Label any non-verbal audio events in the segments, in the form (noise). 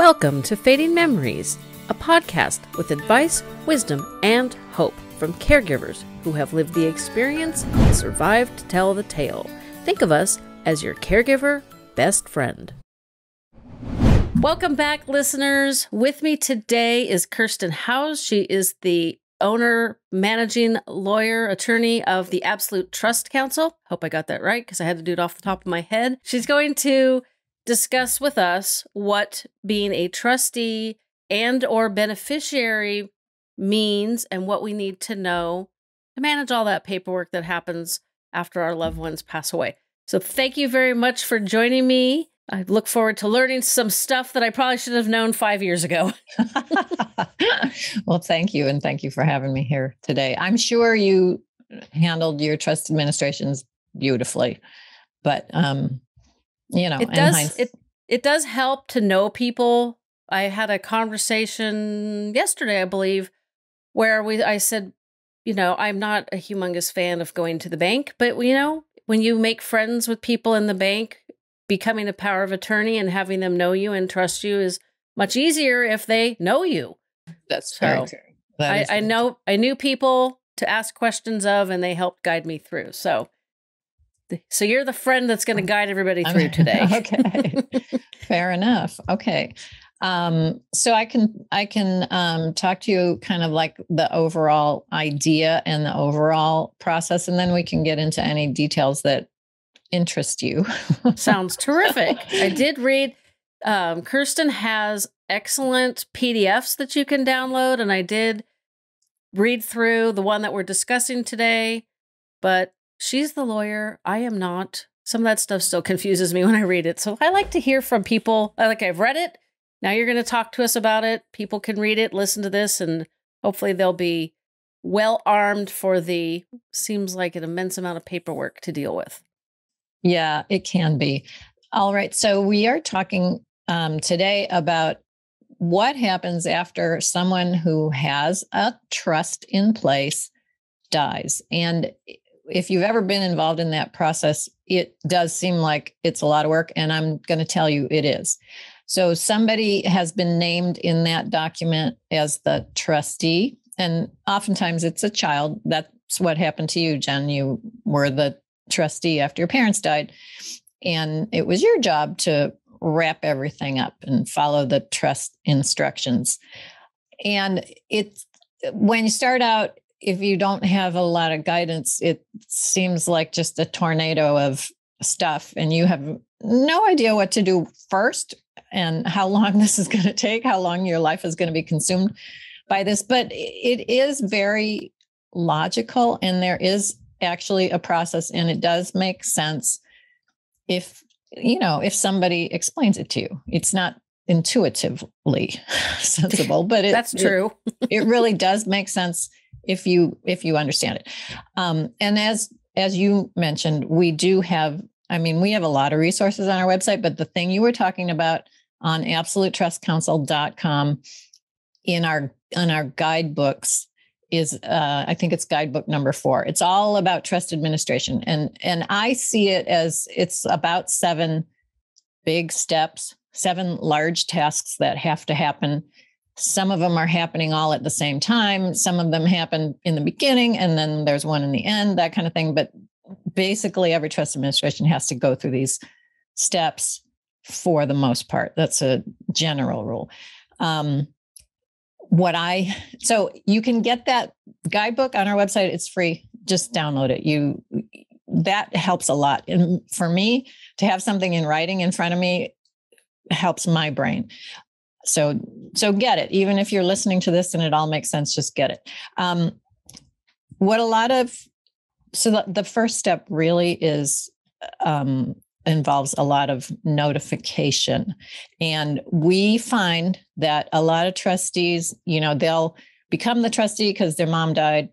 Welcome to Fading Memories, a podcast with advice, wisdom, and hope from caregivers who have lived the experience and survived to tell the tale. Think of us as your caregiver best friend. Welcome back, listeners. With me today is Kirsten Howes. She is the owner, managing lawyer, attorney of the Absolute Trust Counsel. Hope I got that right because I had to do it off the top of my head. She's going to discuss with us what being a trustee and or beneficiary means and what we need to know to manage all that paperwork that happens after our loved ones pass away. So thank you very much for joining me. I look forward to learning some stuff that I probably should have known 5 years ago. (laughs) well, thank you and thank you for having me here today. I'm sure you handled your trust administrations beautifully. But um you know, it does it it does help to know people. I had a conversation yesterday, I believe, where we I said, you know, I'm not a humongous fan of going to the bank, but you know, when you make friends with people in the bank, becoming a power of attorney and having them know you and trust you is much easier if they know you. That's so true. I, I know I knew people to ask questions of and they helped guide me through. So so you're the friend that's going to guide everybody through today. (laughs) okay. Fair enough. Okay. Um, so I can I can um, talk to you kind of like the overall idea and the overall process, and then we can get into any details that interest you. (laughs) Sounds terrific. I did read. Um, Kirsten has excellent PDFs that you can download, and I did read through the one that we're discussing today. But she's the lawyer. I am not. Some of that stuff still (laughs) confuses me when I read it. So I like to hear from people. Like I've read it. Now you're going to talk to us about it. People can read it, listen to this, and hopefully they'll be well armed for the seems like an immense amount of paperwork to deal with. Yeah, it can be. All right. So we are talking um, today about what happens after someone who has a trust in place dies. And if you've ever been involved in that process, it does seem like it's a lot of work. And I'm going to tell you it is. So somebody has been named in that document as the trustee. And oftentimes it's a child. That's what happened to you, Jen. You were the trustee after your parents died. And it was your job to wrap everything up and follow the trust instructions. And it's when you start out, if you don't have a lot of guidance, it seems like just a tornado of stuff, and you have no idea what to do first and how long (laughs) this is going to take, how long your life is going to be consumed by this. But it is very logical, and there is actually a process, and it does make sense if you know if somebody explains it to you. It's not intuitively (laughs) sensible, but it, that's true. it, it really does make sense if you if you understand it. Um, and as as you mentioned we do have i mean we have a lot of resources on our website but the thing you were talking about on absolutetrustcounsel.com in our in our guidebooks is uh, i think it's guidebook number four. It's all about trust administration. And and i see it as it's about seven big steps seven large tasks that have to happen some of them are happening all at the same time. Some of them happen in the beginning and then there's one in the end, that kind of thing. But basically, every trust administration has to go through these steps for the most part. That's a general rule. Um, what I so you can get that guidebook on our website. It's free. Just download it. You that helps a lot. And for me to have something in writing in front of me helps my brain so so get it. Even if you're listening to this and it all makes sense just get it. Um, what a lot of so the, the first step really is um, involves a lot of notification. And we find that a lot of trustees you know they'll become the trustee because their mom died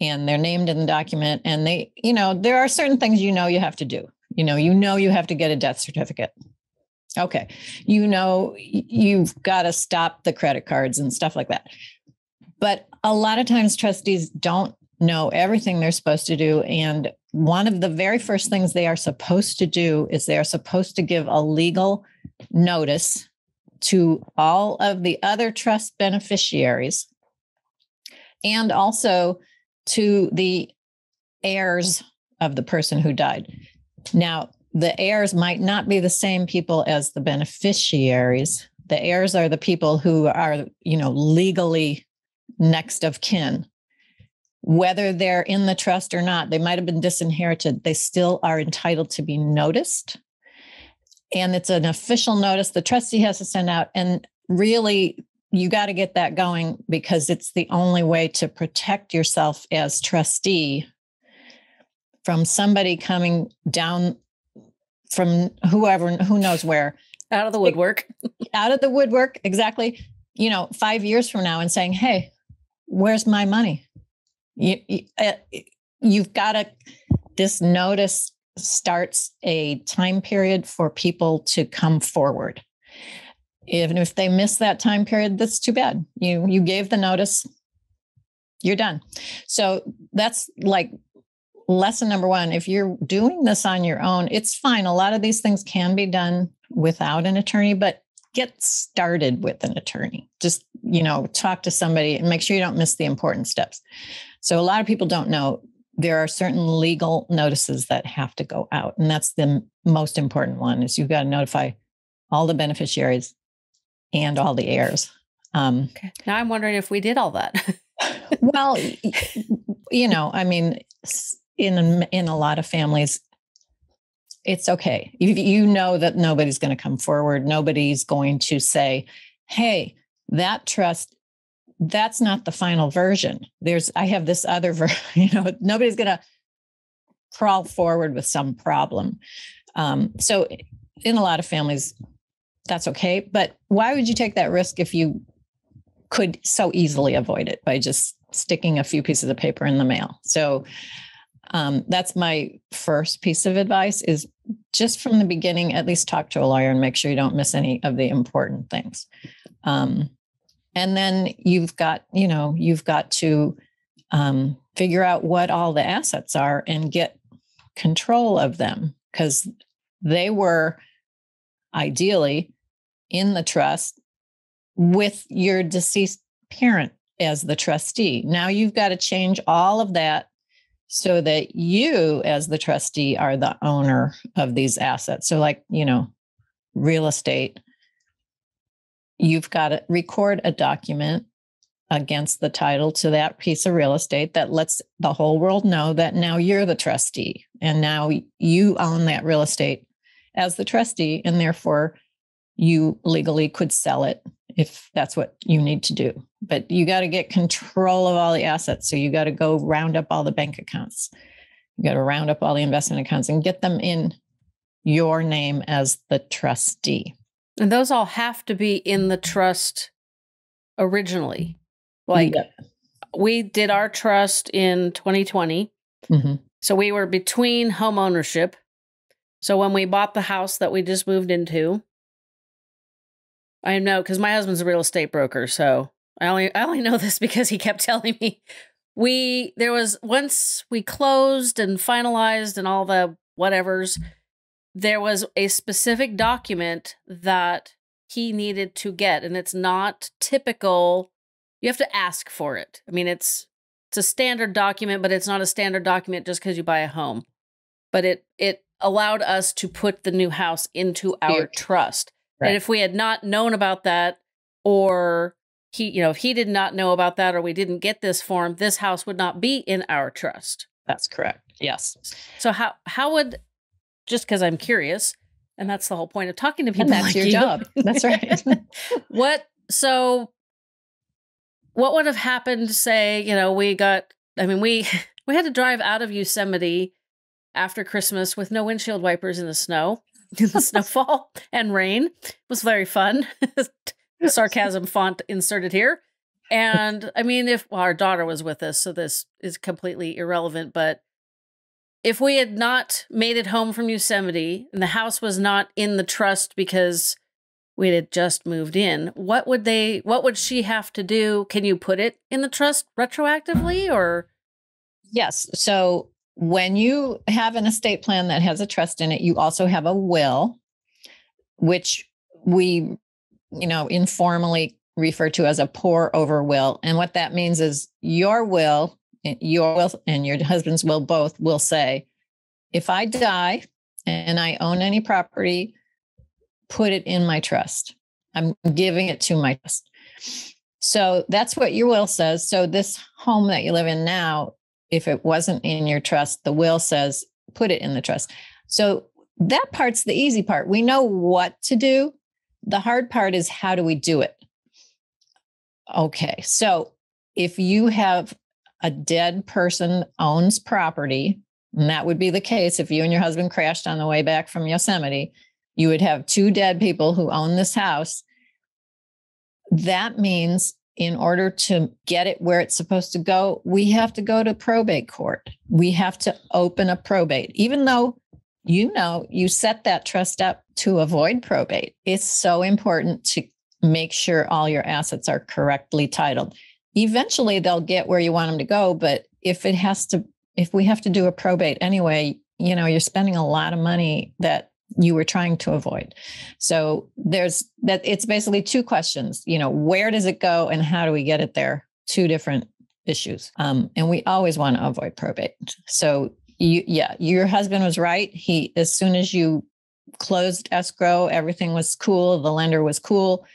and they're named in the document and they you know there are certain things you know you have to do. You know you know you have to get a death certificate Okay. You know, you've got to stop the credit cards and stuff like that. But a lot of times trustees don't know everything they're supposed to do. And one of the very first things they are supposed to do is they are supposed to give a legal notice to all of the other trust beneficiaries and also to the heirs of the person who died. Now, the heirs might not be the same people as the beneficiaries. The heirs are the people who are, you know, legally next of kin. Whether they're in the trust or not, they might have been disinherited. They still are entitled to be noticed. And it's an official notice the trustee has to send out. And really, you got to get that going because it's the only way to protect yourself as trustee from somebody coming down from whoever, who knows where. Out of the woodwork. out of the woodwork, exactly. You know, five years from now and saying, hey, where's my money? You, you, uh, you've got to, this notice starts a time period for people to come forward. Even if they miss that time period, that's too bad. You you gave the notice, you're done. So that's like lesson number one if you're doing this on your own it's fine. A lot of these things can be done without an attorney but get started with an attorney. Just you know talk to somebody and make sure you don't miss the important steps. So a lot of people don't know. There are certain legal notices that have to go out and that's the most important one is you've got to notify all the beneficiaries and all the heirs. Um, okay. now i'm wondering if we did all that. (laughs) Well you know i mean in in a lot of families it's okay. You, you know that nobody's going to come forward. Nobody's going to say hey that trust that's not the final version. There's i have this other version (laughs) you know nobody's going to crawl forward with some problem. Um, so in a lot of families that's okay but why would you take that risk if you could so easily avoid it by just sticking a few pieces of paper in the mail? So um, that's my first piece of advice is just from the beginning at least talk to a lawyer and make sure you don't miss any of the important things um, and then you've got you know you've got to um, figure out what all the assets are and get control of them because they were ideally in the trust with your deceased parent as the trustee. Now you've got to change all of that so that you as the trustee are the owner of these assets. So like you know real estate you've got to record a document against the title to that piece of real estate that lets the whole world know that now you're the trustee and now you own that real estate as the trustee and therefore you legally could sell it if that's what you need to do. But you got to get control of all the assets. So you got to go round up all the bank accounts. You got to round up all the investment accounts and get them in your name as the trustee. And those all have to be in the trust originally. Like yep. we did our trust in 2020. Mm-hmm. So we were between home ownership. So when we bought the house that we just moved into, I know because my husband's a real estate broker, so I only I only know this (laughs) because he kept telling me. We there was once we closed and finalized and all the whatevers there was a specific document that he needed to get and it's not typical. You have to ask for it. I mean it's it's a standard document but it's not a standard document just because you buy a home. But it it allowed us to put the new house into our trust Right. And if we had not known about that, or he, you know, if he did not know about that, or we didn't get this form, this house would not be in our trust. That's correct. Yes. So how how would just because I'm curious, and that's the whole point of talking to people. And (laughs) that's like your you, job. That's right. (laughs) what so what would have happened say you know we got i mean we (laughs) we had to drive out of yosemite after christmas with no windshield wipers in the snow in (laughs) the snowfall and rain. It was very fun. (laughs) Sarcasm font inserted here. And I mean, if well, our daughter was with us, so this is completely irrelevant, but if we had not made it home from Yosemite and the house was not in the trust because we had just moved in, what would they what would she have to do? Can you put it in the trust retroactively or Yes. So when you have an estate plan that has a trust in it, you also have a will, which we you know, informally refer to as a pour over will. And what that means is your will, eh, your will and your husband's will both will say, if I die and I own any property, put it in my trust. I'm giving it to my trust. So that's what your will says. So this home that you live in now, if it wasn't in your trust, the will says put it in the trust. So that part's the easy part. We know what to do. The hard part is how do we do it? Okay. So if you have a dead person owns property, and that would be the case if you and your husband crashed on the way back from Yosemite, you would have two dead people who own this house. That means in order to get it where it's supposed to go, we have to go to probate court. We have to open a probate, even though you know you set that trust up to avoid probate. It's so important to make sure all your assets are correctly titled. Eventually, they'll get where you want them to go. But if it has to, if we have to do a probate anyway, you know, you're spending a lot of money that you were trying to avoid. So there's that it's basically two questions, you know, where does it go and how do we get it there? Two different issues. Um, and we always want to avoid probate. So you, yeah, your husband was right. He, as soon as you closed escrow, everything was cool. The lender was cool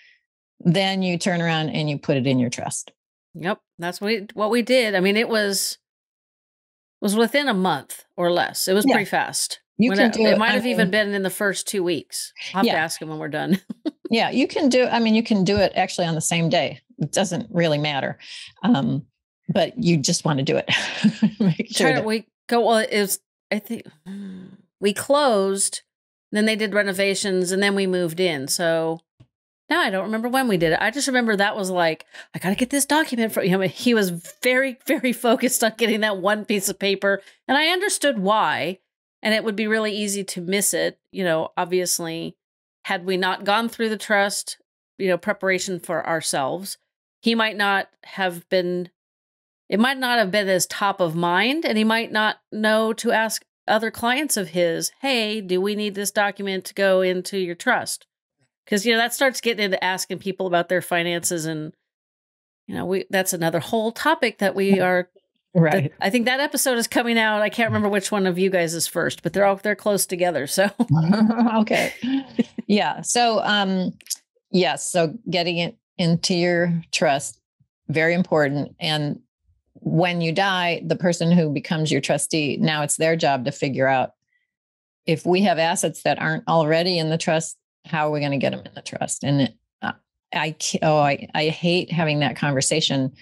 then you turn around and you put it in your trust. Yep, that's what we, what we did. I mean, it was was within a month or less. It was yeah. pretty fast. You when can it, do it. It might have I even been in the first two weeks. I'll have yeah. to ask him when we're done. (laughs) yeah, you can do. I mean, you can do it actually on the same day. It doesn't really matter, um, but you just want to do it. (laughs) Make sure that- we go. Well, it was. I think we closed. Then they did renovations, and then we moved in. So now I don't remember when we did it. I just remember that was like, I got to get this document for him. He was very, very focused on getting that one piece of paper. And I understood why. And it would be really easy to miss it. You know, obviously, had we not gone through the trust, you know, preparation for ourselves, he might not have been, it might not have been as top of mind. And he might not know to ask other clients of his, hey, do we need this document to go into your trust? because you know that starts getting into asking people about their finances and you know we that's another whole topic that we are right. I think that episode is coming out. I can't remember which one of you guys is first but they're all they're close together so. (laughs) Okay. Yeah so um yes so getting it into your trust very important. And when you die the person who becomes your trustee now it's their job to figure out if we have assets that aren't already in the trust how are we going to get them in the trust? And it, uh, I oh I I hate having that conversation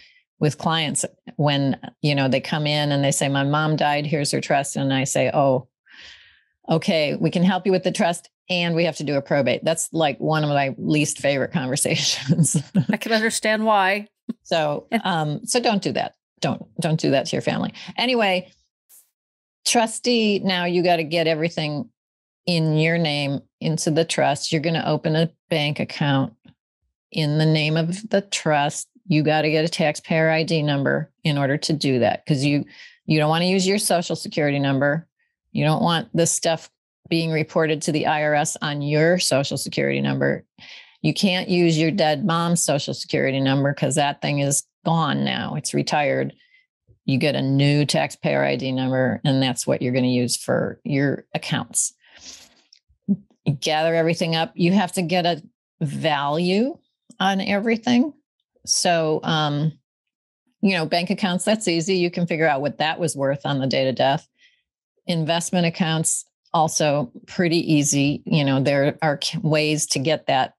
with clients when you know they come in and they say my mom died. Here's her trust. And I say oh okay. We can help you with the trust and we have to do a probate. That's like one of my least favorite (laughs) conversations. I can understand why. So um so don't do that. Don't don't do that to your family. Anyway trustee now you got to get everything in your name into the trust. You're going to open a bank account in the name of the trust. You got to get a taxpayer ID number in order to do that because you you don't want to use your social security number. You don't want this stuff being reported to the IRS on your social security number. You can't use your dead mom's social security number because that thing is gone now. It's retired. You get a new taxpayer ID number, and that's what you're going to use for your accounts gather everything up. You have to get a value on everything. So, um, you know, bank accounts, that's easy. You can figure out what that was worth on the date of death. Investment accounts, also pretty easy. You know, there are ways to get that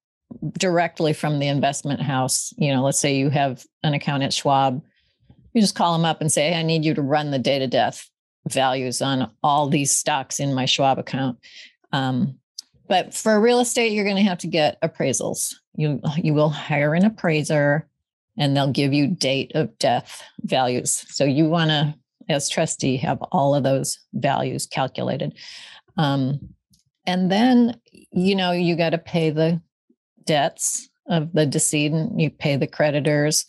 directly from the investment house. You know, let's say you have an account at Schwab. You just call them up and say, hey, I need you to run the date of death values on all these stocks in my Schwab account. Um, but for real estate, you're going to have to get appraisals. You you will hire an appraiser, and they'll give you date of death values. So you want to, as trustee, have all of those values calculated. Um, and then you know you got to pay the debts of the decedent. You pay the creditors.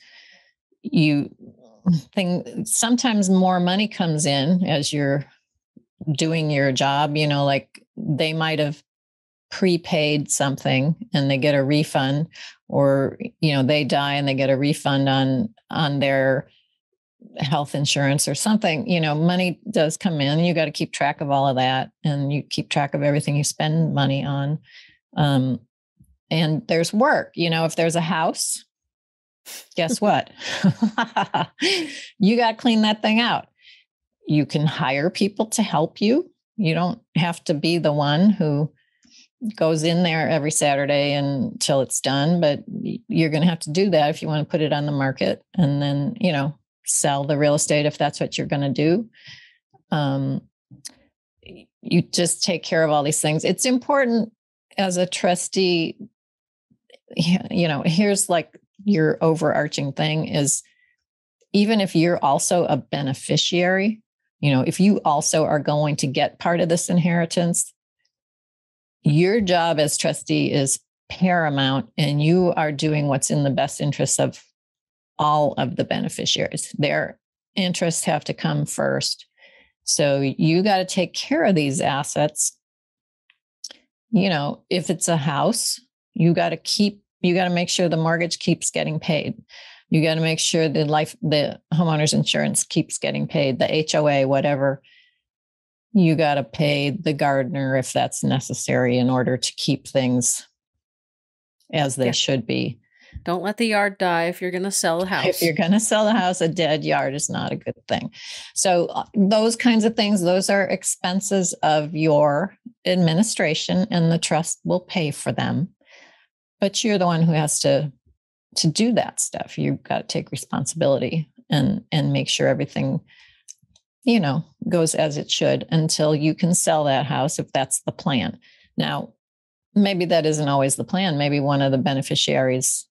You think sometimes more money comes in as you're doing your job. You know, like they might have prepaid something and they get a refund or you know they die and they get a refund on on their health insurance or something you know money does come in. You got to keep track of all of that and you keep track of everything you spend money on. Um, and there's work you know if there's a house guess (laughs) what? (laughs) You got to clean that thing out. You can hire people to help you. You don't have to be the one who goes in there every Saturday until it's done, but you're going to have to do that if you want to put it on the market and then, you know, sell the real estate if that's what you're going to do. Um, you just take care of all these things. It's important as a trustee, you know, here's like your overarching thing is even if you're also a beneficiary, you know, if you also are going to get part of this inheritance, your job as trustee is paramount and you are doing what's in the best interest of all of the beneficiaries. Their interests have to come first. So you got to take care of these assets. You know, if it's a house, you got to keep, you got to make sure the mortgage keeps getting paid. You got to make sure the life, the homeowner's insurance keeps getting paid, the HOA, whatever you got to pay the gardener if that's necessary in order to keep things as they yeah. should be. Don't let the yard die if you're going to sell the house. If you're going to sell the house, a dead yard is not a good thing. So, uh, those kinds of things, those are expenses of your administration, and the trust will pay for them. But you're the one who has to to do that stuff. You've got to take responsibility and and make sure everything you know, goes as it should until you can sell that house if that's the plan. Now, maybe that isn't always the plan. Maybe one of the beneficiaries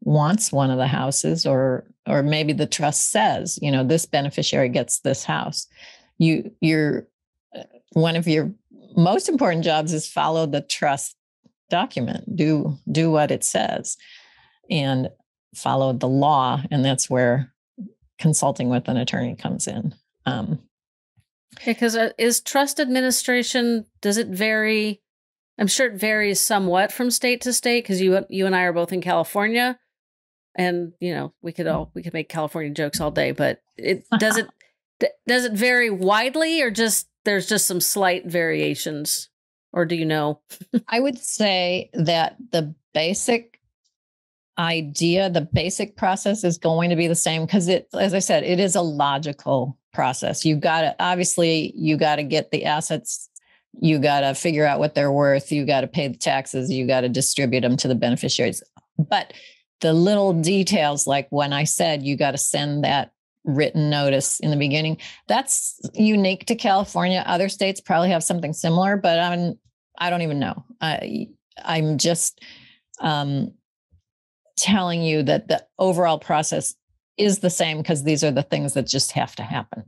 wants one of the houses or or maybe the trust says, you know, this beneficiary gets this house. You you're uh, one of your most important jobs is follow the trust document. Do do what it says and follow the law and that's where consulting with an attorney comes in. Um, because uh, is trust administration does it vary? I'm sure it varies somewhat from state to state because you you and I are both in California, and you know we could all we could make California jokes all day, but it does it (laughs) does it vary widely or just there's just some slight variations, or do you know? (laughs) I would say that the basic idea, the basic process is going to be the same because it, as I said, it is a logical process. You got to obviously you got to get the assets. You got to figure out what they're worth. You got to pay the taxes. You got to distribute them to the beneficiaries. But the little details, like when I said you got to send that written notice in the beginning, that's unique to California. Other states probably have something similar, but I'm I don't even know. I I'm just um, telling you that the overall process is the same because these are the things that just have to happen.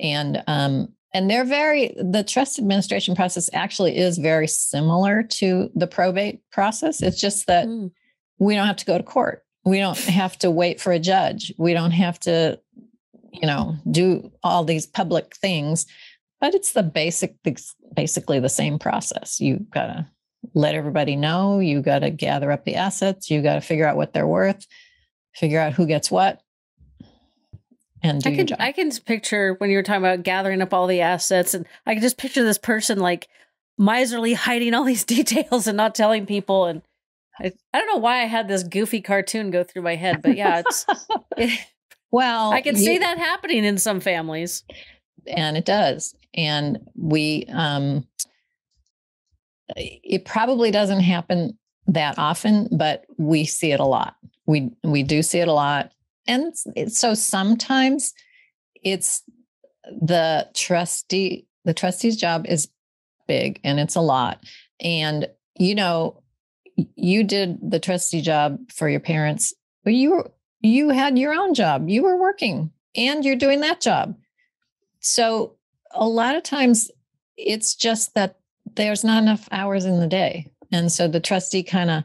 And um, and they're very the trust administration process actually is very similar to the probate process. It's just that mm. we don't have to go to court. We don't have to wait for a judge. We don't have to, you know, do all these public things. But it's the basic, basically the same process. You gotta let everybody know. You gotta gather up the assets. You gotta figure out what they're worth figure out who gets what and I can I can picture when you were talking about gathering up all the assets and I can just picture this person like miserly hiding all these (laughs) details and not telling people and I, I don't know why I had this goofy cartoon go through my head but yeah it's (laughs) it, well I can you, see that happening in some families. And it does and we um it probably doesn't happen that often but we see it a lot we we do see it a lot. And so sometimes it's the trustee the trustee's job is big and it's a lot. And you know you did the trustee job for your parents but you you had your own job. You were working and you're doing that job. So a lot of times it's just that there's not enough hours in the day. And so the trustee kind of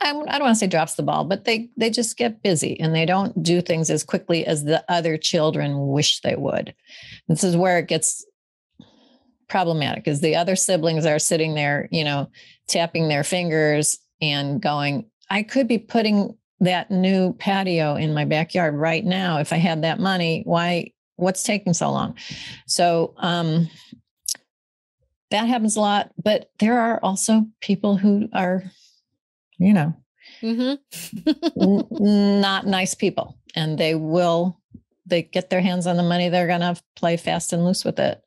I don't want to say drops the ball, but they they just get busy and they don't do things as quickly as the other children wish they would. This is where it gets problematic is the other siblings are sitting there, you know, tapping their fingers and going, I could be putting that new patio in my backyard right now if I had that money. Why? What's taking so long? So um, that happens a lot. But there are also people who are, you know, mm-hmm. (laughs) n- not nice people, and they will they get their hands on the money. They're going to play fast and loose with it.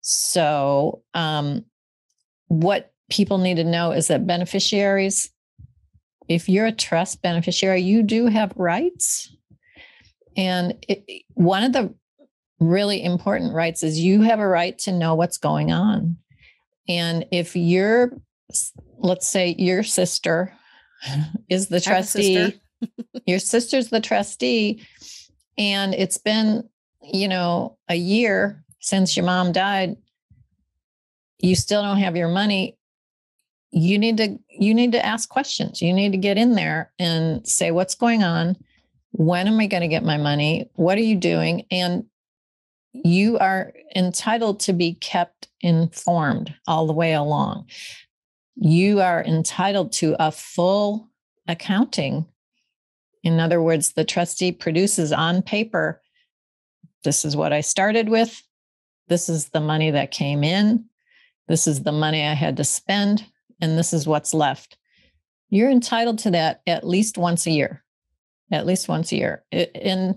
So um, what people need to know is that beneficiaries if you're a trust beneficiary, you do have rights. And it, one of the really important rights is you have a right to know what's going on. And if you're, let's say, your sister is the trustee, sister. your sister's the trustee, and it's been, you know, a year since your mom died, you still don't have your money. You need to you need to ask questions. You need to get in there and say what's going on? When am i going to get my money? What are you doing? And you are entitled to be kept informed all the way along you are entitled to a full accounting in other words the trustee produces on paper this is what i started with this is the money that came in this is the money i had to spend and this is what's left. You're entitled to that at least once a year, at least once a year. And,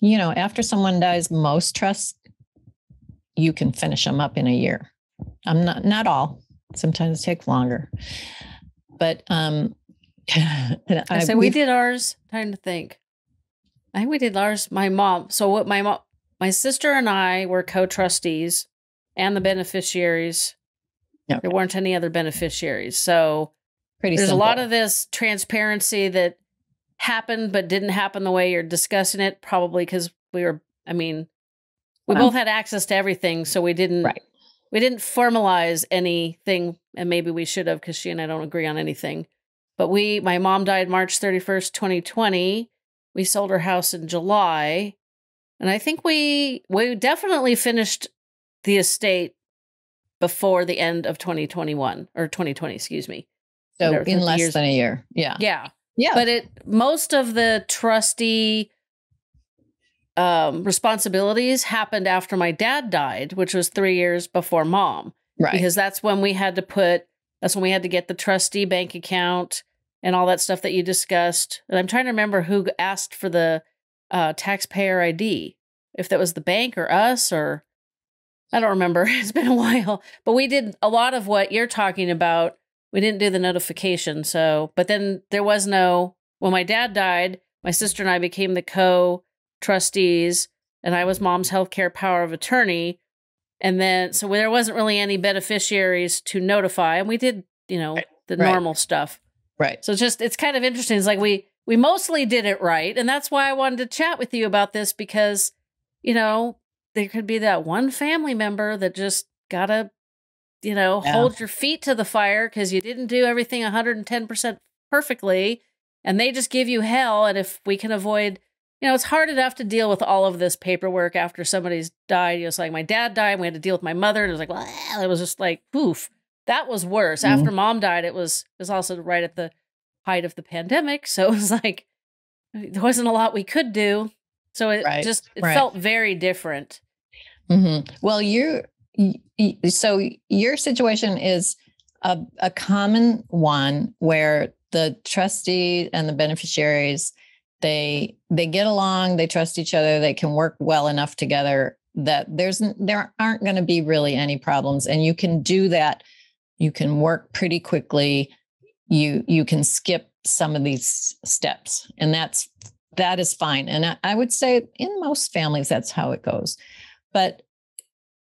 you know, after someone dies, most trusts, you can finish them up in a year. I'm not, not all, sometimes take longer. But, um, (laughs) I say we did ours. Time to think. I think we did ours. My mom. So what my mom, my sister and I were co-trustees and the beneficiaries Yep. There weren't any other beneficiaries. So Pretty there's simple. a lot of this transparency that happened but didn't happen the way you're discussing it, probably because we were, I mean, we well, both had access to everything. So we didn't, right. We didn't formalize anything. And maybe we should have because she and I don't agree on anything. But we, my mom died March 31st, 2020. We sold her house in July. And I think we, we definitely finished the estate before the end of 2021 or 2020, excuse me. So in less years. than a year. Yeah. Yeah. Yeah. But it most of the trustee um, responsibilities happened after my dad died, which was three years before mom. Right. Because that's when we had to put that's when we had to get the trustee bank account and all that stuff that you discussed. And I'm trying to remember who asked for the uh, taxpayer ID, if that was the bank or us or I don't remember. (laughs) It's been a while. But we did a lot of what you're talking about. We didn't do the notification. So, but then there was no, when my dad died, my sister and I became the co trustees, and I was mom's healthcare power of attorney. And then, so there wasn't really any beneficiaries to notify. And we did, you know, the right. normal stuff. Right. So it's just, it's kind of interesting. It's like we, we mostly did it right. And that's why I wanted to chat with you about this because, you know, there could be that one family member that just gotta, you know, yeah. hold your feet to the fire because you didn't do everything 110% perfectly. And they just give you hell. And if we can avoid, you know, it's hard enough to deal with all of this paperwork after somebody's died. You know, it's like my dad died, and we had to deal with my mother, and it was like, well, it was just like poof. That was worse. Mm -hmm. After mom died, it was it was also right at the height of the pandemic, so it was (laughs) like there wasn't a lot we could do. So it right. just it right. felt very different. Mm-hmm. Well, you so your situation is a, a common one where the trustee and the beneficiaries they they get along, they trust each other, they can work well enough together that there's there aren't going to be really any problems, and you can do that. You can work pretty quickly. You you can skip some of these steps, and that's that is fine. And I, I would say in most families, that's how it goes. But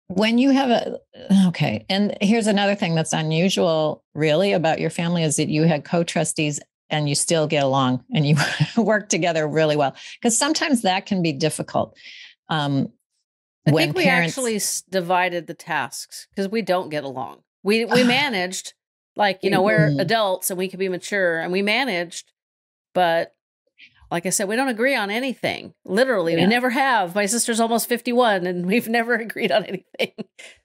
when you have a, uh, okay, and here's another thing that's unusual really about your family is that you had co trustees and you still get along and you (laughs) work together really well. Because sometimes that can be difficult. Um, I think we parents, actually divided the tasks because we don't get along. We we managed, like you know, we're mm-hmm. adults and we can be mature, and we managed, but like I said, we don't agree on anything. Literally, Yeah. we never have. My sister's almost 51 and (laughs) we've never agreed on anything.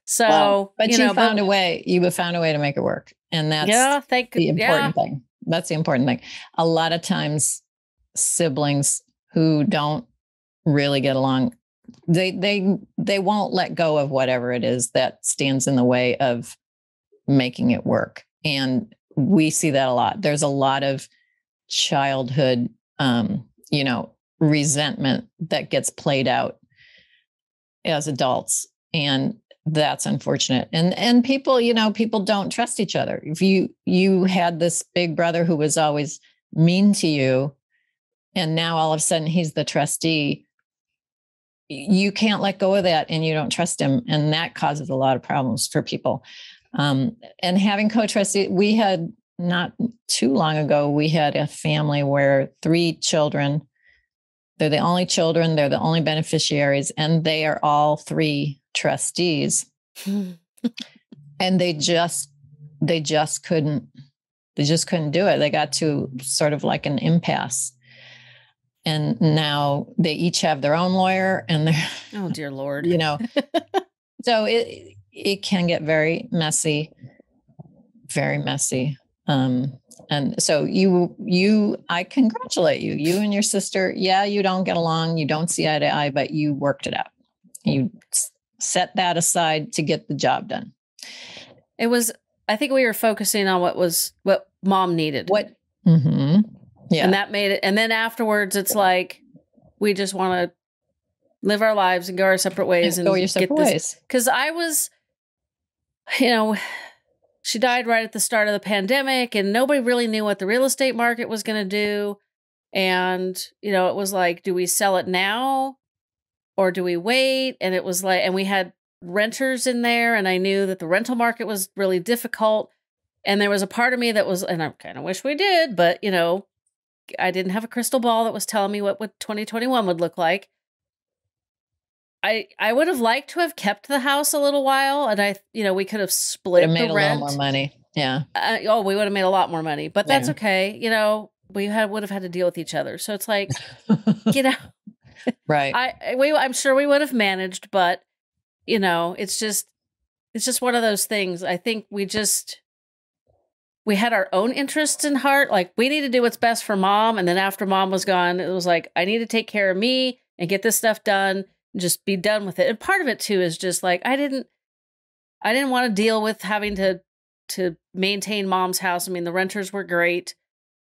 So, Well, but you, know, found a way. You have found a way to make it work, and that's yeah, thank the yeah. important thing. That's the important thing. A lot of times, siblings who don't really get along, they they they won't let go of whatever it is that stands in the way of making it work. And we see that a lot. There's a lot of childhood, um, you know, resentment that gets played out as adults, and that's unfortunate. And and people you know people don't trust each other. If you you had this big brother who was always mean to you and now all of a sudden he's the trustee you can't let go of that and you don't trust him and that causes a lot of problems for people. Um, and having co-trustee we had not too long ago we had a family where three children they're the only children they're the only beneficiaries and they are all three trustees. (laughs) And they just they just couldn't they just couldn't do it. They got to sort of like an impasse. And now they each have their own lawyer and they're Oh dear lord. (laughs) you know. (laughs) So it it can get very messy very messy. Um and so you you i congratulate you. You and your sister yeah you don't get along you don't see eye to eye but you worked it out. You set that aside to get the job done It was I think we were focusing on what was what mom needed. what Mm-hmm. yeah And that made it and then afterwards it's like we just want to live our lives and go our separate ways and go your get separate this ways because I was, you know, she died right at the start of the pandemic, and nobody really knew what the real estate market was going to do. And, you know, it was like, do we sell it now or do we wait? And it was like, and we had renters in there, and I knew that the rental market was really difficult. And there was a part of me that was, and I kind of wish we did, but, you know, I didn't have a crystal ball that was telling me what, what 2021 would look like. I I would have liked to have kept the house a little while, and I you know we could have split have made the a rent. little more money yeah Uh, oh, we would have made a lot more money, but that's Yeah. okay. You know, we had would have had to deal with each other, so it's like (laughs) you know, (laughs) right I we I'm sure we would have managed, but you know, it's just it's just one of those things. I think we just we had our own interests in heart. Like we need to do what's best for mom, and then after mom was gone, it was like I need to take care of me and get this stuff done and just be done with it. And part of it too is just like I didn't I didn't want to deal with having to to maintain mom's house. I mean, the renters were great,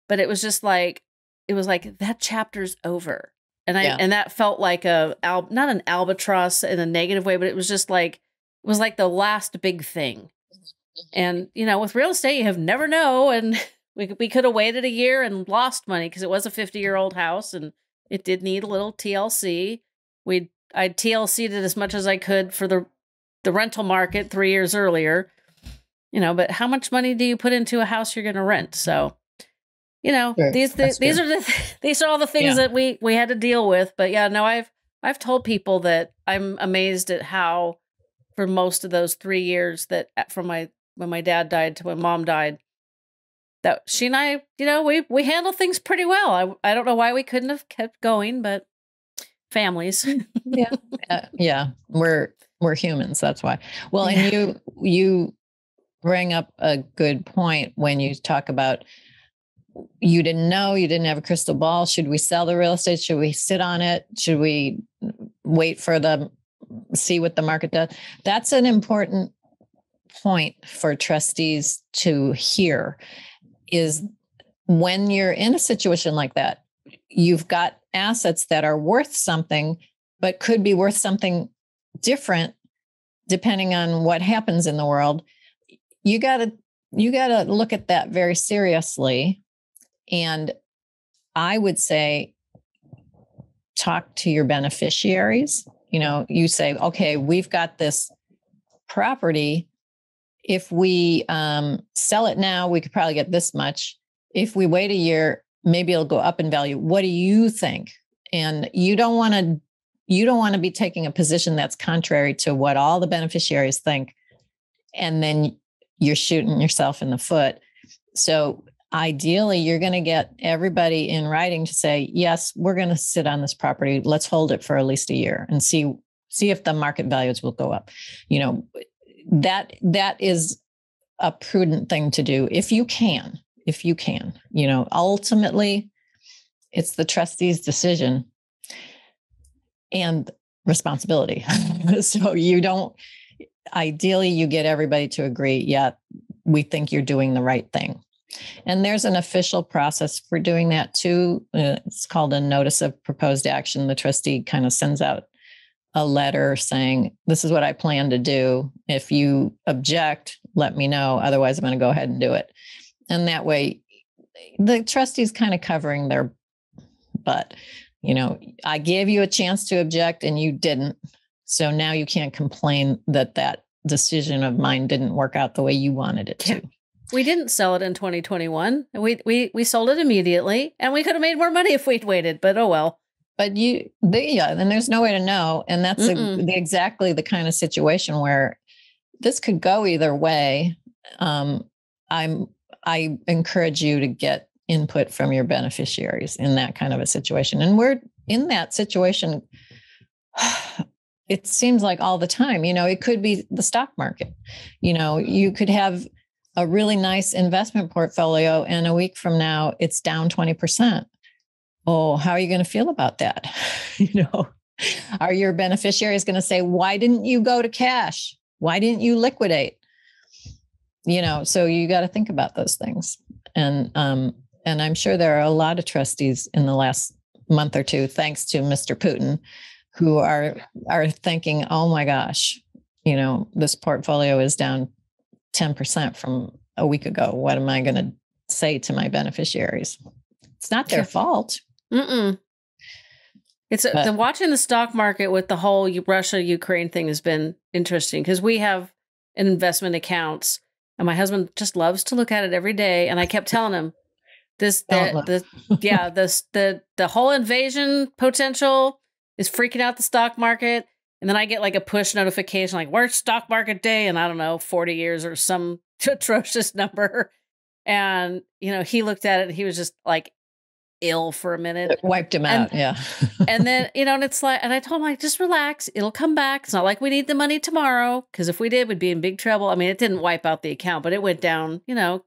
but it was just like it was like that chapter's over. And I Yeah. and that felt like a al- not an albatross in a negative way, but it was just like it was like the last big thing. Mm-hmm. Mm-hmm. And you know, with real estate, you have never know. And (laughs) we we could have waited a year and lost money because it was a fifty year old house and it did need a little TLC. We I TLC'd it as much as I could for the the rental market three years earlier. You know, but how much money do you put into a house you're going to rent? So, you know, Sure, these that's these fair. are the (laughs) these are all the things Yeah. that we we had to deal with. But yeah, no, I've I've told people that I'm amazed at how for most of those three years that uh, from my when my dad died to when mom died that she and I, you know, we we handle things pretty well. I I don't know why we couldn't have kept going, but families. (laughs) yeah Uh, yeah we're we're humans that's why well and you you bring up a good point when you talk about you didn't know you didn't have a crystal ball. Should we sell the real estate? Should we sit on it? Should we wait for the see what the market does? That's an important point for trustees to hear is when you're in a situation like that you've got assets that are worth something but could be worth something different depending on what happens in the world. You got to you got to look at that very seriously and i would say talk to your beneficiaries. You know you say okay we've got this property. If we um, sell it now we could probably get this much. If we wait a year maybe it'll go up in value. What do you think? And you don't want to you don't want to be taking a position that's contrary to what all the beneficiaries think and then you're shooting yourself in the foot. So ideally you're going to get everybody in writing to say yes we're going to sit on this property. Let's hold it for at least a year and see see if the market values will go up. You know that that is a prudent thing to do if you can if you can. You know ultimately it's the trustee's decision and responsibility. (laughs) So you don't ideally you get everybody to agree yeah we think you're doing the right thing and there's an official process for doing that too. Uh, it's called a notice of proposed action. The trustee kind of sends out a letter saying, This is what I plan to do. If you object, let me know. Otherwise, I'm going to go ahead and do it. And that way, the trustee's kind of covering their butt. You know, I gave you a chance to object and you didn't. So now you can't complain that that decision of mine didn't work out the way you wanted it to. We didn't sell it in 2021. We we we sold it immediately, and we could have made more money if we'd waited. But oh well. But you, the, yeah, then there's no way to know, and that's a, the, exactly the kind of situation where this could go either way. Um, I'm I encourage you to get input from your beneficiaries in that kind of a situation, and we're in that situation. (sighs) It seems like all the time, you know, it could be the stock market. You know, you could have a really nice investment portfolio and a week from now it's down 20%. Oh, how are you going to feel about that? (laughs) you know, are your beneficiaries going to say, why didn't you go to cash? Why didn't you liquidate? You know, so you got to think about those things. And um, and I'm sure there are a lot of trustees in the last month or two, thanks to Mr. Putin, who are are thinking, oh my gosh, you know, this portfolio is down 10% from a week ago. What am I going to say to my beneficiaries? It's not their fault. Mm-mm. It's uh, but, the watching the stock market with the whole Russia Ukraine thing has been interesting because we have investment accounts and my husband just loves to look at it every day. And I kept telling him this, (laughs) the, the (laughs) yeah, this, the, the whole invasion potential is freaking out the stock market. And then I get like a push notification, like worst stock market day in I don't know, 40 years or some (laughs) atrocious number. And, you know, he looked at it and he was just like ill for a minute. It wiped him and, out. Yeah. (laughs) and then, you know, and it's like, and I told him, like, just relax. It'll come back. It's not like we need the money tomorrow. Cause if we did, we'd be in big trouble. I mean, it didn't wipe out the account, but it went down, you know,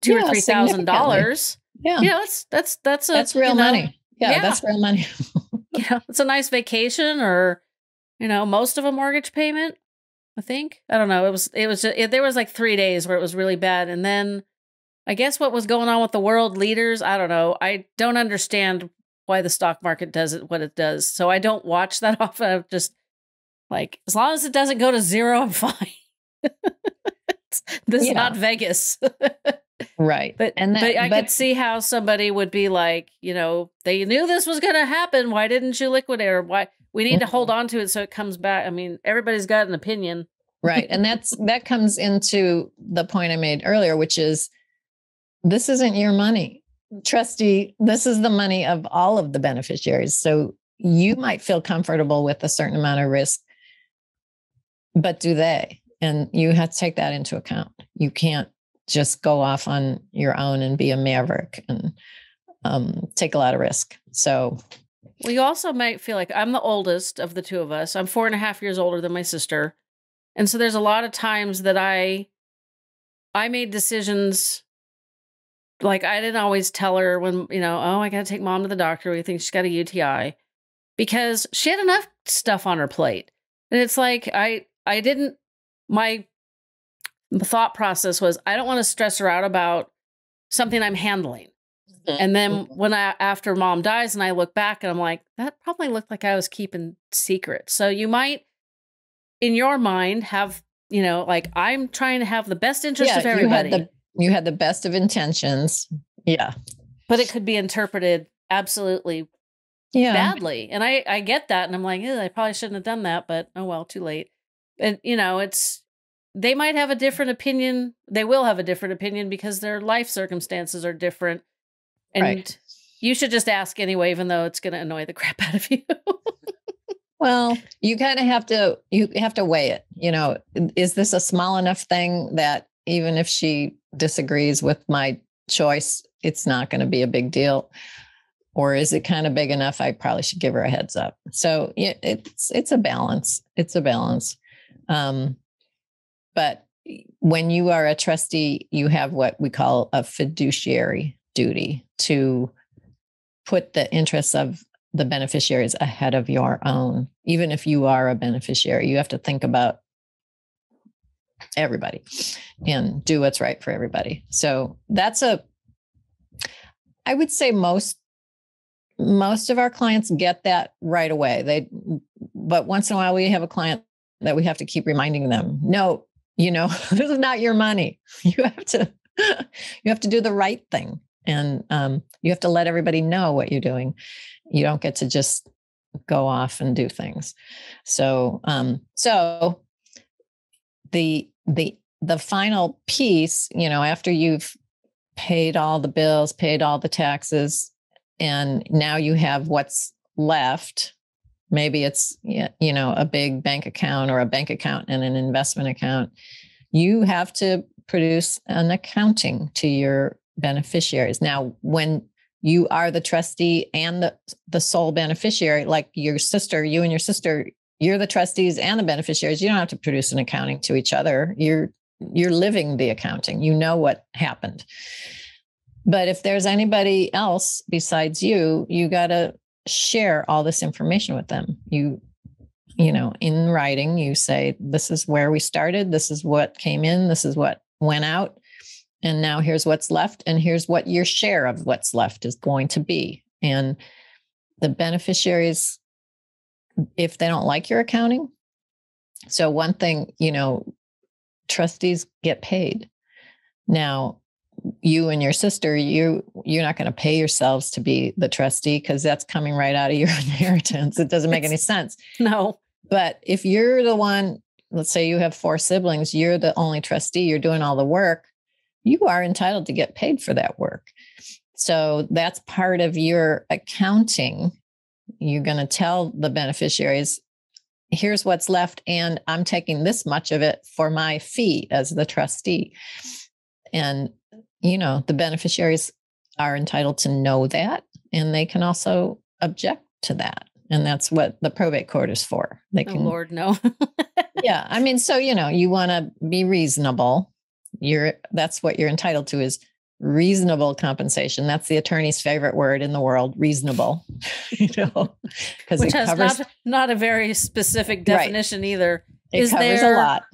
two yeah, or three thousand dollars. Yeah. You know, that's, that's, that's a, that's real you know, money. Yeah, yeah, That's real money. (laughs) yeah. It's a nice vacation or, you know, most of a mortgage payment. I think I don't know. It was it was just, it, there was like three days where it was really bad, and then I guess what was going on with the world leaders. I don't know. I don't understand why the stock market does it what it does. So I don't watch that (laughs) often. I'm just like as long as it doesn't go to zero, I'm fine. (laughs) this yeah. is not Vegas. right. But and that, but I but, could see how somebody would be like, you know, they knew this was going to happen. Why didn't you liquidate or why? We need to hold mm-hmm. on to it so it comes back. I mean, everybody's got an opinion. right. And that's (laughs) that comes into the point I made earlier, which is this isn't your money. Trustee, this is the money of all of the beneficiaries. So you might feel comfortable with a certain amount of risk, but do they? And you have to take that into account. You can't just go off on your own and be a maverick and um, take a lot of risk. So well, you also might feel like I'm the oldest of the two of us. I'm four and a half years older than my sister. And so there's a lot of times that I I made decisions like I didn't always tell her when, you know, oh, I gotta take mom to the doctor. We think she's got a UTI. Because she had enough stuff on her plate. And it's like I I didn't my thought process was I don't want to stress her out about something I'm handling. And then mm-hmm. when I after mom dies and I look back and I'm like, that probably looked like I was keeping secrets. So you might in your mind have, you know, like I'm trying to have the best interest yeah, of everybody. You had, the, you had the best of intentions. Yeah. But it could be interpreted absolutely yeah. badly. And I I get that and I'm like, I probably shouldn't have done that, but oh well, too late. And you know, it's they might have a different opinion. They will have a different opinion because their life circumstances are different and right. you should just ask anyway, even though it's going to annoy the (laughs) crap out of you. well, you kind of have to you have to weigh it. You know, is this a small enough thing that even if she disagrees with my choice, it's not going to be a big deal. Or is it kind of big enough? I probably should give her a heads up. So yeah, it's it's a balance. It's a balance. Um, but when you are a trustee, you have what we call a fiduciary duty to put the interests of the beneficiaries ahead of your own. Even if you are a beneficiary, you have to think about everybody and do what's right for everybody. So that's a I would say most most of our clients get that right away. They but once in a while we have a client that we have to keep reminding them, no, you know, (laughs) this is not your money. (laughs) You have to (laughs) you have to do the right thing. And um, you have to let everybody know what you're doing. You don't get to just go off and do things. So um, so the the the final piece, you know, after you've paid all the bills, paid all the taxes, and now you have what's left. Maybe it's you know a big bank account or a bank account and an investment account. You have to produce an accounting to your beneficiaries. Now, when you are the trustee and the, the sole beneficiary, like your sister, you and your sister, you're the trustees and the beneficiaries. You don't have to produce an accounting to each other. You're you're living the accounting. You know what happened. But if there's anybody else besides you, you got to share all this information with them. You you know, in writing, you say this is where we started, this is what came in, this is what went out, and now here's what's left and here's what your share of what's left is going to be. And the beneficiaries if they don't like your accounting, so one thing, you know, trustees get paid. Now, you and your sister, you you're not going to pay yourselves to be the trustee because that's coming right out of your (laughs) inheritance. It doesn't make any sense. No. But if you're the one, let's say you have four siblings, you're the only trustee, you're doing all the work, you are entitled to get paid for that work. So that's part of your accounting. You're going to tell the beneficiaries here's what's left and i'm taking this much of it for my fee as the trustee and you know the beneficiaries are entitled to know that and they can also object to that and that's what the probate court is for they oh, can lord no (laughs) yeah i mean so you know you want to be reasonable you're that's what you're entitled to is reasonable compensation. That's the attorney's favorite word in the world, reasonable. (laughs) you know, (laughs) because which has covers, not not a very specific definition right. either. It Is covers there, a lot.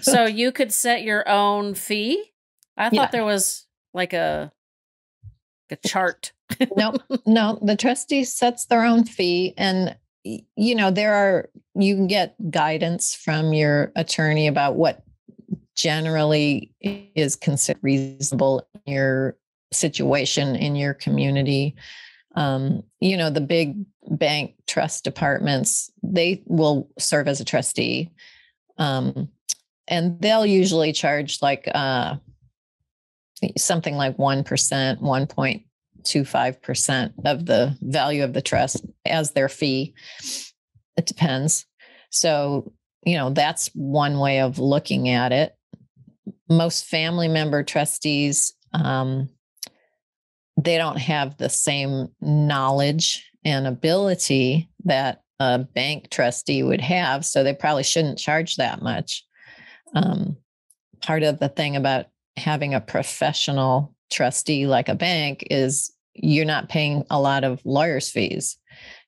so (laughs) you could set your own fee. I thought yeah. there was like a a chart. no, no. The trustee sets their own fee, and you know there are you can get guidance from your attorney about what generally is considered reasonable in your situation in your community. Um, you know, the big bank trust departments, they will serve as a trustee. Um, and they'll usually charge like uh, something like 1%, 1.25% of the value of the trust as their fee. It depends. So, you know, that's one way of looking at it most family member trustees um, they don't have the same knowledge and ability that a bank trustee would have so they probably shouldn't charge that much. Um, part of the thing about having a professional trustee like a bank is you're not paying a lot of lawyers fees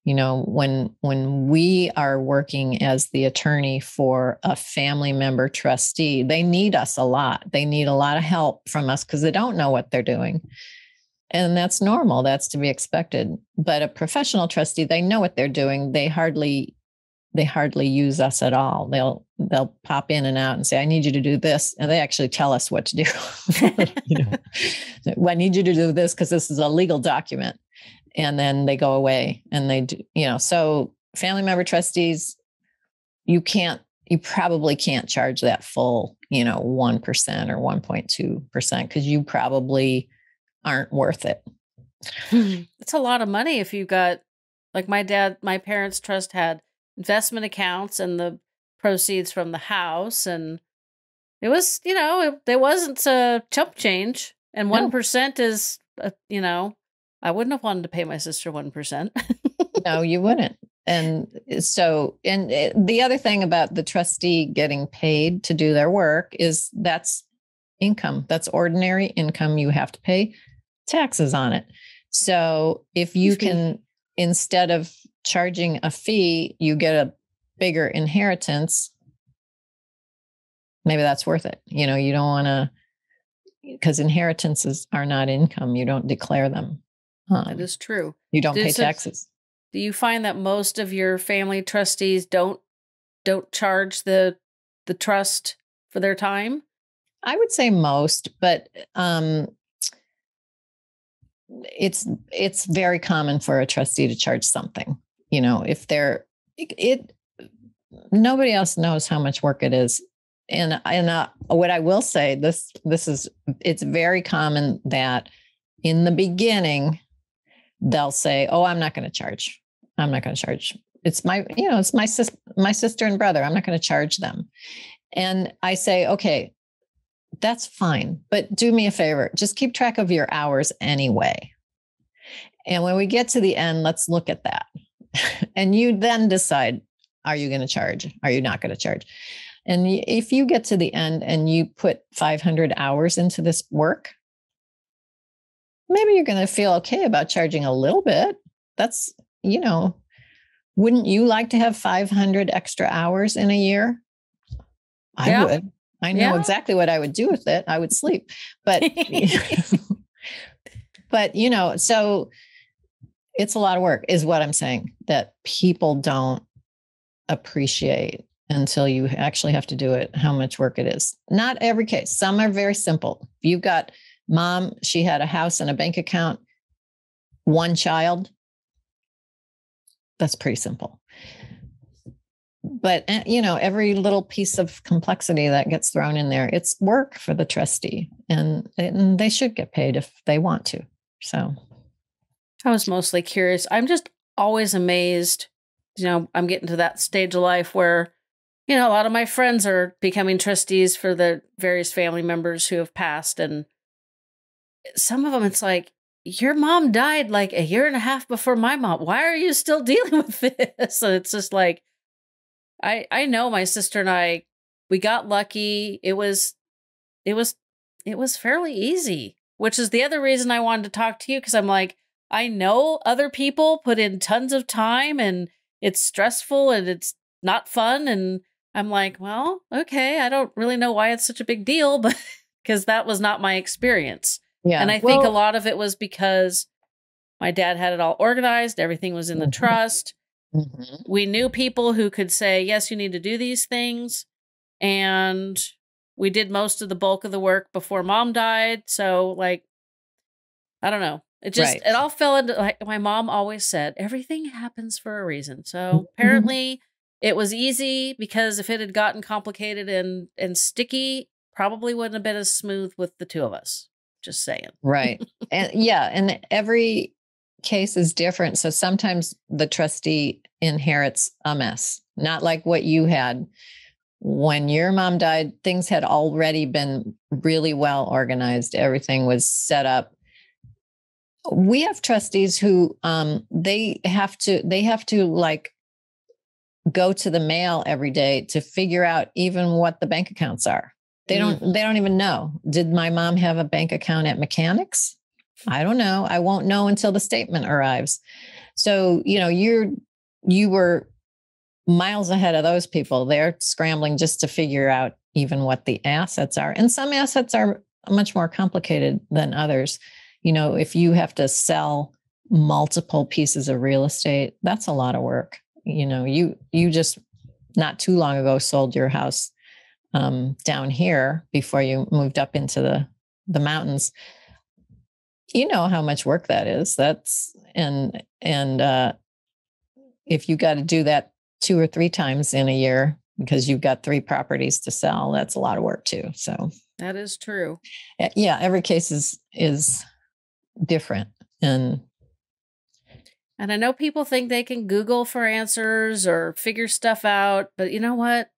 you know when when we are working as the attorney for a family member trustee they need us a lot. They need a lot of help from us because they don't know what they're doing. And that's normal. That's to be expected. But a professional trustee they know what they're doing. They hardly they hardly use us at all. They'll they'll pop in and out and say i need you to do this and they actually tell us what to do. (laughs) (laughs) You know i need you to do this because this is a legal document and then they go away and they do, you know, so family member trustees, you can't, you probably can't charge that full, you know, 1% or 1.2% because you probably aren't worth it. It's a lot of money if you got, like my dad, my parents' trust had investment accounts and the proceeds from the house. And it was, you know, it, there wasn't a chump change. And 1% is, uh, you know, I wouldn't have wanted to pay my sister 1%. no, you wouldn't. And so, and eh, the other thing about the trustee getting paid to do their work is that's income. That's ordinary income. You have to pay taxes on it. So if you can, instead of charging a fee, you get a bigger inheritance, maybe that's worth it. You know, you don't want to, because inheritances are not income. You don't declare them. Um, that is true. You don't pay taxes. Do you find that most of your family trustees don't don't charge the the trust for their time? I would say most, but um, it's it's very common for a trustee to charge something. You know, if they're it, it nobody else knows how much work it is. And and uh, what I will say this this is it's very common that in the beginning they'll say, "Oh, I'm not going to charge. I'm not going to charge. It's my you know it's my sis my sister and brother. I'm not going to charge them." And I say, "Okay, that's fine. But do me a favor, just keep track of your hours anyway. And when we get to the end, let's look at that. (laughs) and you then decide are you going to charge? Are you not going to charge? And if you get to the end and you put 500 hours into this work, maybe you're going to feel okay about charging a little bit. That's, you know, wouldn't you like to have 500 extra hours in a year? I yeah. would. I know yeah. exactly what I would do with it. I would sleep. But (laughs) (laughs) but you know, so it's a lot of work is what I'm saying that people don't appreciate until you actually have to do it how much work it is. Not every case. Some are very simple. You've got mom, she had a house and a bank account, one child. That's pretty simple. But eh, you know every little piece of complexity that gets thrown in there it's work for the trustee and, and they should get paid if they want to so. I was mostly curious. I'm just always amazed you know i'm getting to that stage of life where you know a lot of my friends are becoming trustees for the various family members who have passed and some of them it's like your mom died like a year and a half before my mom why are you still (laughs) dealing with this And it's just like I I know my sister and I we got lucky. It was it was it was fairly easy, which is the other reason I wanted to talk to you because I'm like I know other people put in tons of time and it's stressful and it's not fun and I'm like, well, okay, I don't really know why it's such a big deal, (laughs) but because that was not my experience. Yeah. And I well, think a lot of it was because my dad had it all organized, everything was in the mm-hmm. trust. Mm-hmm. We knew people who could say, yes, you need to do these things. And we did most of the bulk of the work before mom died. So, like, I don't know. It just, right. it all fell into, like my mom always said, everything happens for a reason. So mm-hmm. apparently it was easy because if it had gotten complicated and, and sticky, probably wouldn't have been as smooth with the two of us. Just saying. Right. (laughs) and yeah. And every, case is different. So sometimes the trustee inherits a mess, not like what you had. When your mom died, things had already been really well organized. Everything was set up. We have trustees who um, they have to they have to like go to the mail every day to figure out even what the bank accounts are. They don't mm-hmm. they don't even know. Did my mom have a bank account at mechanics? I don't know. I won't know until the statement arrives. So, you know, you're you were miles ahead of those people. They're scrambling just to figure out even what the assets are. And some assets are much more complicated than others. You know, if you have to sell multiple pieces of real estate, that's a lot of work. You know, you you just not too long ago sold your house um, down here before you moved up into the the mountains. You know how much work that is. That's and and uh if you got to do that two or three times in a year because you've got three properties to sell that's a lot of work too so. That is true. Yeah every case is is different and and i know people think they can google for answers or figure stuff out but you know what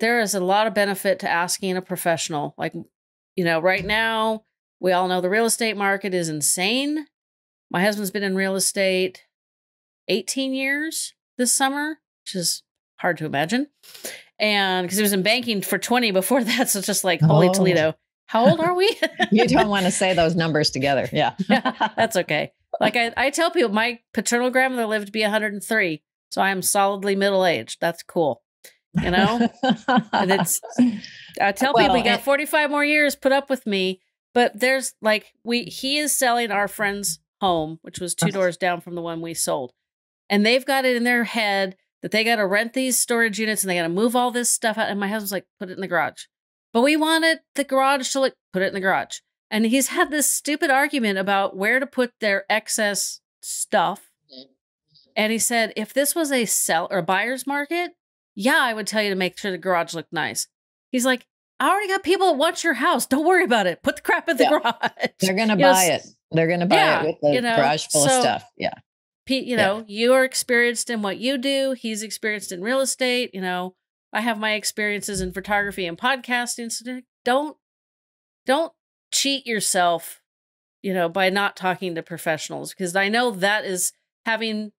there is a lot of benefit to asking a professional like you know right now We all know the real estate market is insane. My husband's been in real estate 18 years this summer, which is hard to imagine. And because he was in banking for 20 before (laughs) that. So it's just like, holy Oh. Toledo. How old are we? (laughs) you don't want to say those numbers together. Yeah. (laughs) yeah, that's okay. Like I, I tell people, my paternal grandmother lived to be 103. So I am solidly middle aged. That's cool. You know? And it's I tell Well, people you got 45 more years, put up with me. But there's like we he is selling our friend's home, which was two uh-huh. doors down from the one we sold. And they've got it in their head that they got to rent these storage units and they got to move all this stuff out. And my husband's like, put it in the garage. But we wanted the garage to look, put it in the garage. And he's had this stupid argument about where to put their excess stuff. Mm-hmm. And he said, if this was a sell or a buyer's market, yeah, I would tell you to make sure the garage looked nice. He's like, I already got people that want your house. Don't worry about it. Put the crap in the Yeah. garage. They're going to You know, buy it. They're going to buy Yeah, it with the you know, garage full so- of stuff. Yeah. Pete, you Yeah. know, you are experienced in what you do. He's experienced in real estate. You know, I have my experiences in photography and podcasting. So don't, don't cheat yourself, you know, by not talking to professionals because I know that is having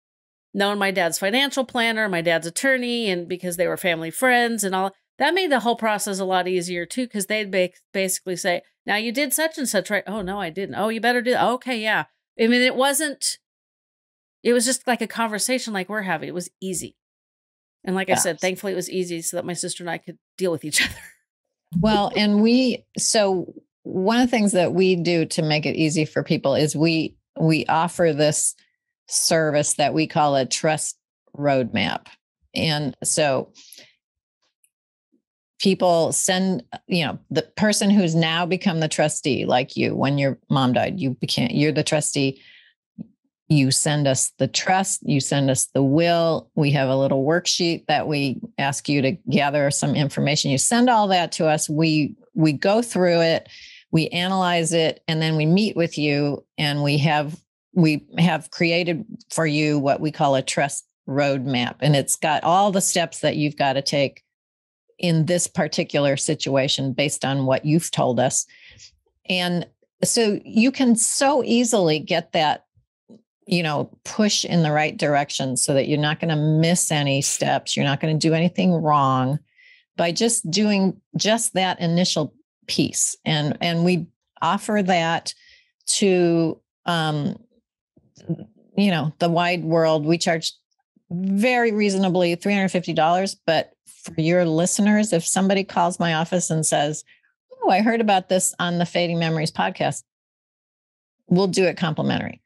known my dad's financial planner, my dad's attorney, and because they were family friends and all that made the whole process a lot easier too because they'd ba- basically say, "Now you did such and such, right? Oh no, I didn't. Oh, you better do. Okay, yeah. I mean, it wasn't it was just like a conversation like we're having. It was easy. And like I said, thankfully it was easy so that my sister and I could deal with each (laughs) other. Well, and we so one of the things that we do to make it easy for people is we we offer this service that we call a trust roadmap. And so people send uh, you know the person who's now become the trustee like you when your mom died you became you're the trustee. You send us the trust you send us the will. We have a little worksheet that we ask you to gather some information. You send all that to us. We we go through it we analyze it and then we meet with you and we have we have created for you what we call a trust roadmap and it's got all the steps that you've got to take in this particular situation based on what you've told us. And so you can so easily get that you know push in the right direction so that you're not going to miss any steps you're not going to do anything wrong by just doing just that initial piece. And and we offer that to um you know the wide world we charge very reasonably $350 but for your listeners if somebody calls my office and says oh i heard about this on the fading memories podcast we'll do it complimentary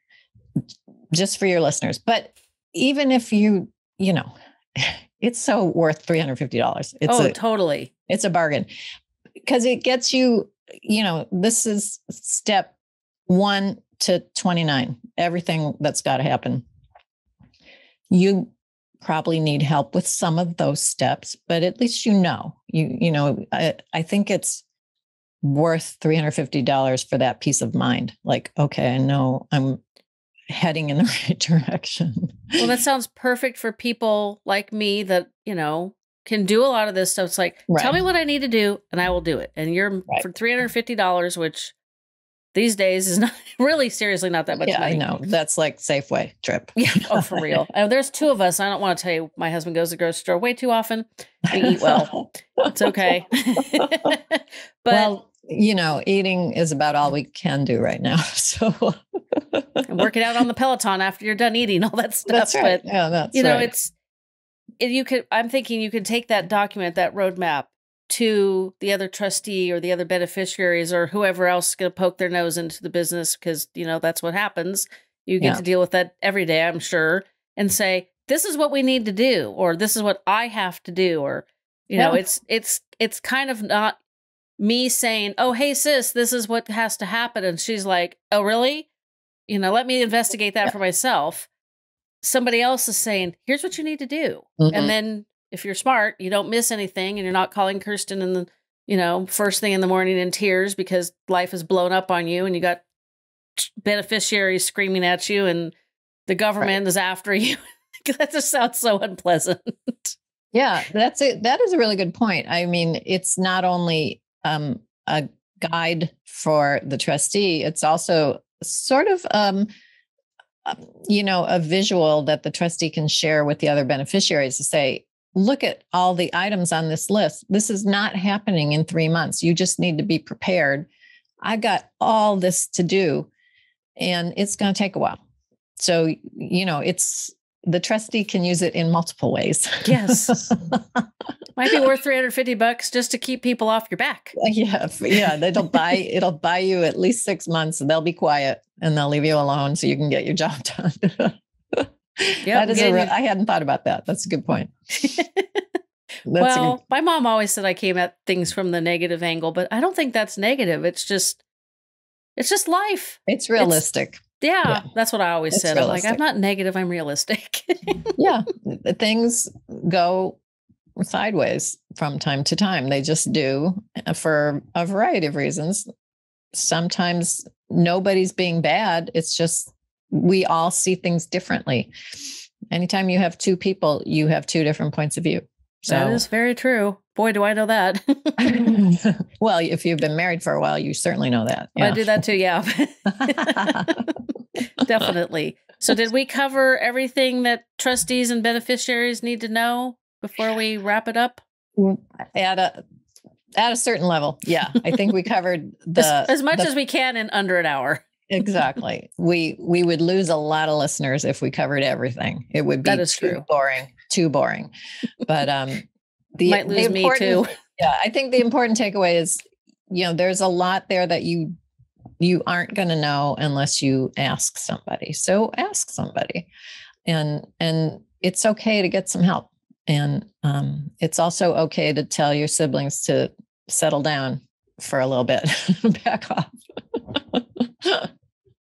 just for your listeners. But even if you you know (laughs) it's so worth $350 it's oh, a totally. it's a bargain. Because it gets you you know this is step 1 to 29 everything that's got to happen you probably need help with some of those steps but at least you know you you know i, I think it's worth $350 for that peace of mind like okay i know i'm heading in the (laughs) right direction Well, that sounds perfect for people like me that, you know, can do a lot of this stuff. It's like, tell me what I need to do and I will do it. And you're Right. for $350, which these days is not (laughs) really seriously not that much yeah money. i know that's like safeway trip Yeah. Oh, for real. (laughs) Uh, there's two of us. I don't want to tell you, my husband goes to the grocery store way too often. We eat well. (laughs) It's okay. but well, you know, eating is about all we can do right now. So and work it out on the Peloton after you're done eating all that stuff. that's right. But yeah, that's you know, right. it's it, you could. I'm thinking you could take that document, that roadmap, to the other trustee or the other beneficiaries or whoever else is going to poke their nose into the business because you know that's what happens. You get Yeah. to deal with that every day, I'm sure, and say this is what we need to do, or this is what I have to do, or you know, it's it's it's kind of not me saying, "Oh, hey sis, this is what has to happen," and she's like, "Oh, really?" You know, let me investigate that Yeah. for myself. Somebody else is saying, "Here's what you need to do," Mhm. and then if you're smart, you don't miss anything, and you're not calling Kirsten in the you know first thing in the morning in tears because life has blown up on you, and you got beneficiaries screaming at you, and the government is after (laughs) you. (laughs) that just sounds so unpleasant. yeah, that's it. That is a really good point. I mean, it's not only um, a guide for the trustee, it's also sort of um, um, you know a visual that the trustee can share with the other beneficiaries to say look at all the items on this list this is not happening in 3 months you just need to be prepared i've got all this to do and it's going to take a while so you know it's the trustee can use it in multiple ways. Yes. (laughs) Might be worth 350 bucks just to keep people off your back. Uh, yeah. Yeah. It'll buy, (laughs) it'll buy you at least six months and they'll be quiet and they'll leave you alone so you can get your job done. (laughs) yeah. That is a, re- I hadn't thought about that. That's a good point. (laughs) well, good- my mom always said I came at things from the negative angle, but I don't think that's negative. It's just, it's just life. It's realistic. It's, yeah, yeah, that's what I always it's said. I'm like, I'm not negative, I'm realistic. (laughs) yeah. Things go sideways from time to time. They just do uh, for a variety of reasons. Sometimes nobody's being bad. It's just we all see things differently. Anytime you have two people, you have two different points of view. So that is very true. Boy, do I know that. (laughs) (laughs) well, if you've been married for a while, you certainly know that. Yeah. I do that too. Yeah. (laughs) Definitely. So, did we cover everything that trustees and beneficiaries need to know before we wrap it up? At a at a certain level, yeah. I think we covered the as, as much the, as we can in under an hour. Exactly. We we would lose a lot of listeners if we covered everything. It would be that is too true. boring, too boring. But um, the might lose the me too. Yeah, I think the important takeaway is, you know, there's a lot there that you you aren't going to know unless you ask somebody. So ask somebody, and and it's okay to get some help, and um, it's also okay to tell your siblings to settle down for a little bit, (laughs) back off.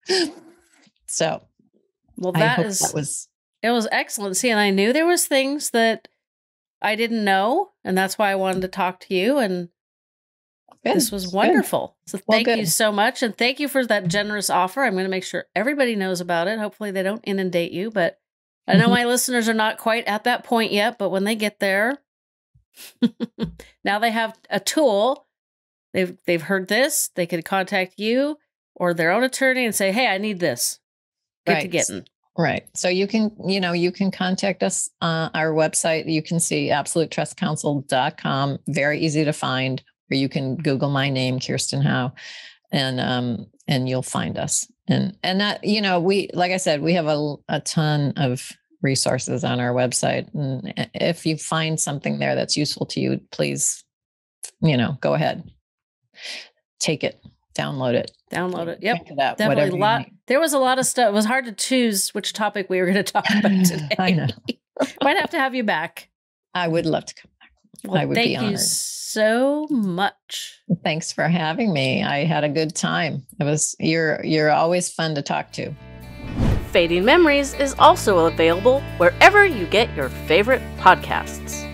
(laughs) so, well, that is that was it was excellent. See, and I knew there was things that I didn't know, and that's why I wanted to talk to you and Good. This was wonderful. Good. So thank well, you so much. And thank you for that generous offer. I'm going to make sure everybody knows about it. Hopefully they don't inundate you, but I know (laughs) my listeners are not quite at that point yet, but when they get there, (laughs) now they have a tool. They've they've heard this. They could contact you or their own attorney and say, "Hey, I need this." Get right. to getting. Right. So you can, you know, you can contact us on our website. You can see absolutetrustcounsel.com. Very easy to find or you can Google my name, Kirsten Howe, and um, and you'll find us. And and that you know we like I said we have a a ton of resources on our website, and if you find something there that's useful to you, please, you know, go ahead, take it, download it, download it. Yep, it out, definitely a lot. There was a lot of stuff. It was hard to choose which topic we were going to talk (laughs) about today. I know. (laughs) Might have to have you back. I would love to come back. Well, I would thank be honored. you so much. Thanks for having me. I had a good time. It was you're you're always fun to talk to. Fading Memories is also available wherever you get your favorite podcasts.